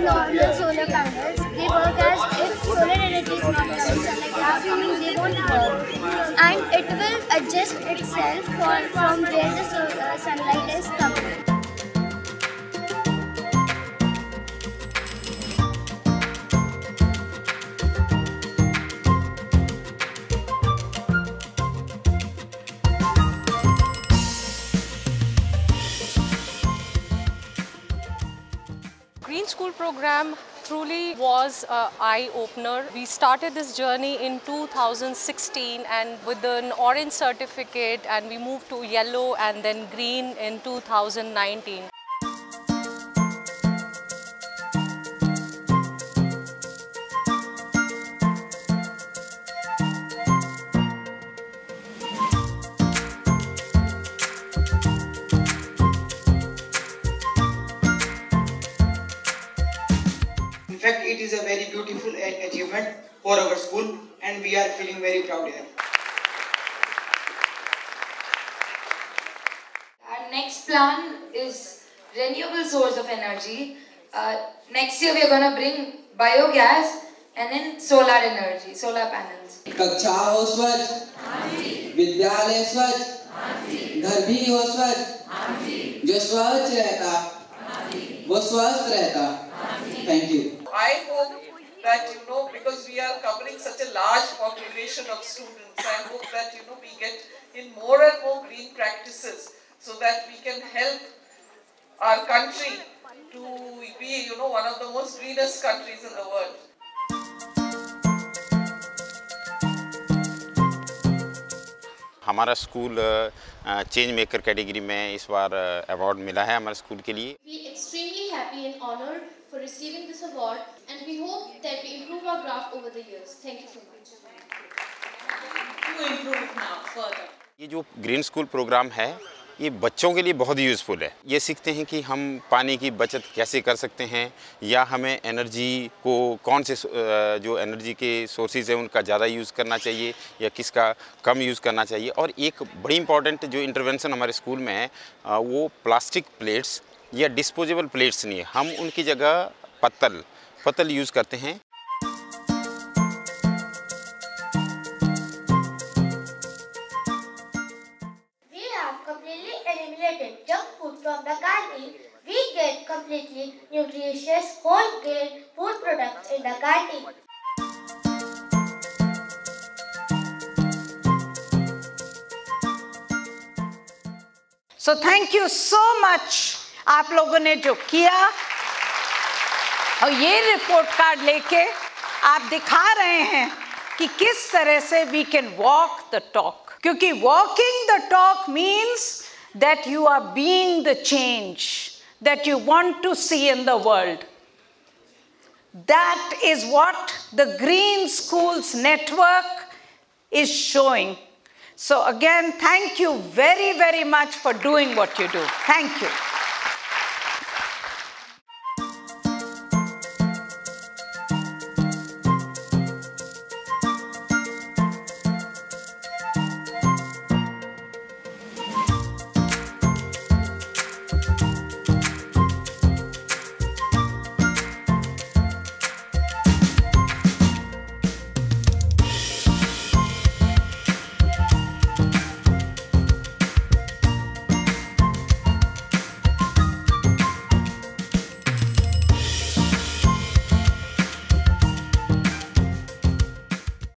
normal solar panels, they work as if solar energy is not coming from the ground, they won't work. And it will adjust itself for, from where the uh, sunlight is coming. School program truly was an eye opener. We started this journey in 2016 and with an orange certificate and we moved to yellow and then green in 2019. fact, it is a very beautiful a- achievement for our school and we are feeling very proud here. Our next plan is renewable source of energy. Uh, next year we are going to bring biogas and then solar energy, solar panels. कक्षा हो स्वच्छ विद्यालय स्वच्छ घर भी हो स्वच्छ जो स्वच्छ रहता वो स्वस्थ रहता thank you I hope that you know because we are covering such a large population of students, I hope that you know we get in more and more green practices so that we can help our country to be you know one of the most greenest countries in the world. हमारा school change maker category में इस बार award मिला है हमारे school के लिए happy and honored for receiving this award and we hope that we improve our craft over the years. Thank you so much. To improve now further. ये जो green school programme है ये बच्चों के लिए बहुत ही यूज़फुल है ये सीखते हैं कि हम पानी की बचत कैसे कर सकते हैं या हमें एनर्जी को कौन से जो एनर्जी के सोर्सेज हैं उनका ज़्यादा यूज़ करना चाहिए या किसका कम यूज़ करना चाहिए और एक बड़ी इंपॉर्टेंट जो इंटरवेंशन हमारे स्कूल में है वो प्लास्टिक प्लेट्स या डिस्पोजेबल प्लेट्स नहीं है। हम उनकी जगह पत्तल पत्तल यूज़ करते हैं। So thank you so much. आप लोगों ने जो किया, और ये रिपोर्ट कार्ड लेके आप दिखा रहे हैं कि किस तरह से we can walk the talk क्योंकि walking the talk means that you are being the change that you want to see in the world that is what the green schools network is showing so again thank you very very much for doing what you do thank you